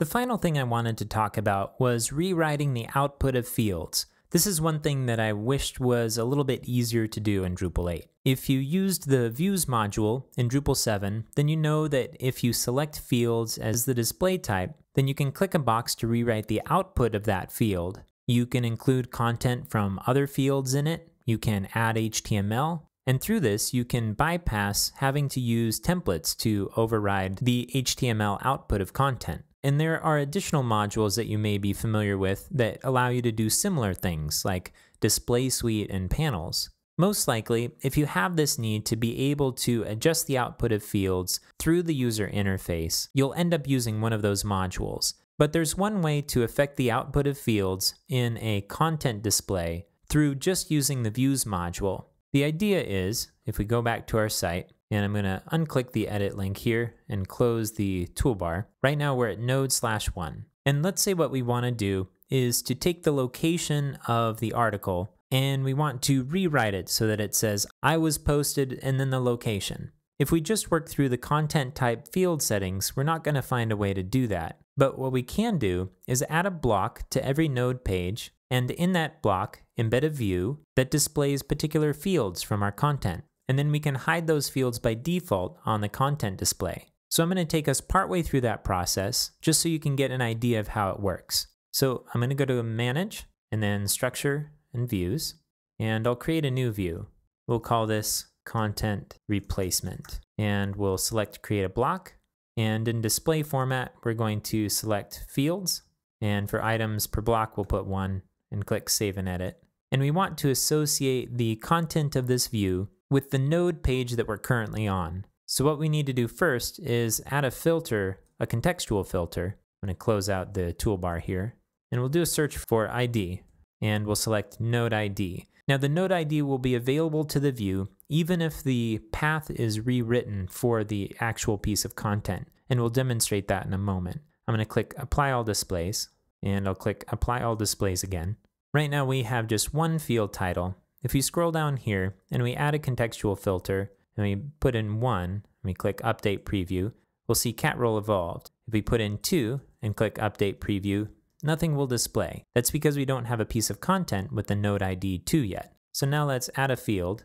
The final thing I wanted to talk about was rewriting the output of fields. This is one thing that I wished was a little bit easier to do in Drupal 8. If you used the Views module in Drupal 7, then you know that if you select fields as the display type, then you can click a box to rewrite the output of that field. You can include content from other fields in it, you can add HTML, and through this you can bypass having to use templates to override the HTML output of content. And there are additional modules that you may be familiar with that allow you to do similar things like display suite and panels. Most likely, if you have this need to be able to adjust the output of fields through the user interface, you'll end up using one of those modules. But there's one way to affect the output of fields in a content display through just using the Views module. The idea is, if we go back to our site, and I'm going to unclick the edit link here and close the toolbar. Right now we're at node slash one. And let's say what we want to do is to take the location of the article and we want to rewrite it so that it says I was posted and then the location. If we just work through the content type field settings, we're not going to find a way to do that. But what we can do is add a block to every node page, and in that block, embed a view that displays particular fields from our content and then we can hide those fields by default on the content display. So I'm going to take us partway through that process just so you can get an idea of how it works. So I'm going to go to Manage and then Structure and Views, and I'll create a new view. We'll call this Content Replacement, and we'll select Create a Block, and in display format, we're going to select Fields, and for items per block, we'll put one and click Save and Edit. And we want to associate the content of this view with the node page that we're currently on. So what we need to do first is add a filter, a contextual filter. I'm to close out the toolbar here, and we'll do a search for ID, and we'll select node ID. Now the node ID will be available to the view even if the path is rewritten for the actual piece of content, and we'll demonstrate that in a moment. I'm going to click Apply All Displays, and I'll click Apply All Displays again. Right now we have just one field title, if we scroll down here and we add a contextual filter and we put in one, and we click update preview, we'll see cat role evolved. If we put in two and click update preview, nothing will display. That's because we don't have a piece of content with the node ID 2 yet. So now let's add a field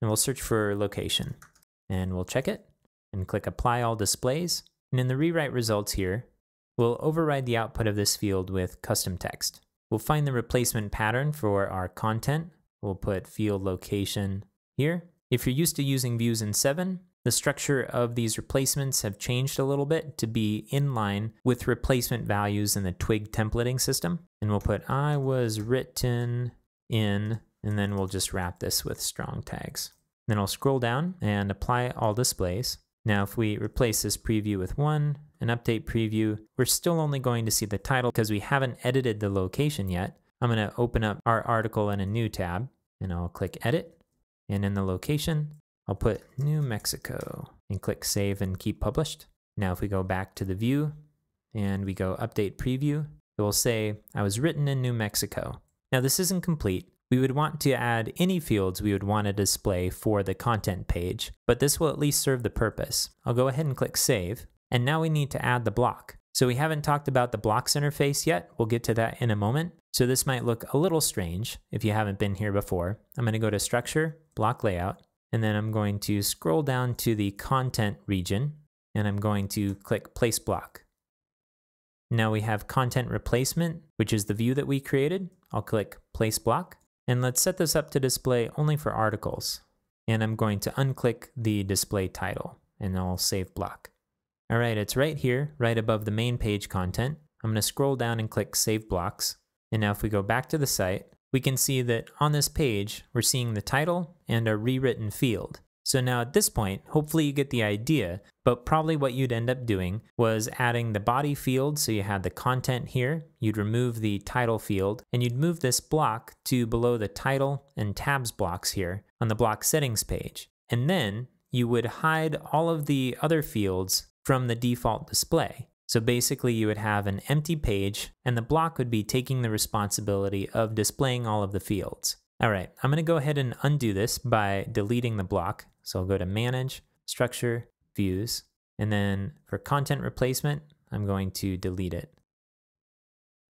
and we'll search for location and we'll check it and click apply all displays. And in the rewrite results here, we'll override the output of this field with custom text. We'll find the replacement pattern for our content We'll put field location here. If you're used to using views in 7, the structure of these replacements have changed a little bit to be in line with replacement values in the Twig templating system. And we'll put I was written in, and then we'll just wrap this with strong tags. Then I'll scroll down and apply all displays. Now if we replace this preview with 1 and update preview, we're still only going to see the title because we haven't edited the location yet. I'm going to open up our article in a new tab and I'll click edit. And in the location, I'll put New Mexico and click save and keep published. Now if we go back to the view and we go update preview, it will say I was written in New Mexico. Now this isn't complete. We would want to add any fields we would want to display for the content page, but this will at least serve the purpose. I'll go ahead and click save. And now we need to add the block. So we haven't talked about the blocks interface yet. We'll get to that in a moment. So this might look a little strange if you haven't been here before. I'm going to go to Structure, Block Layout, and then I'm going to scroll down to the Content region, and I'm going to click Place Block. Now we have Content Replacement, which is the view that we created. I'll click Place Block, and let's set this up to display only for articles. And I'm going to unclick the display title, and I'll save block. All right, it's right here, right above the main page content. I'm going to scroll down and click Save Blocks. And now if we go back to the site, we can see that on this page, we're seeing the title and a rewritten field. So now at this point, hopefully you get the idea, but probably what you'd end up doing was adding the body field, so you had the content here, you'd remove the title field, and you'd move this block to below the title and tabs blocks here on the block settings page. And then you would hide all of the other fields from the default display. So basically you would have an empty page and the block would be taking the responsibility of displaying all of the fields. All right, I'm gonna go ahead and undo this by deleting the block. So I'll go to Manage, Structure, Views, and then for content replacement, I'm going to delete it.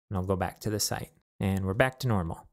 And I'll go back to the site. And we're back to normal.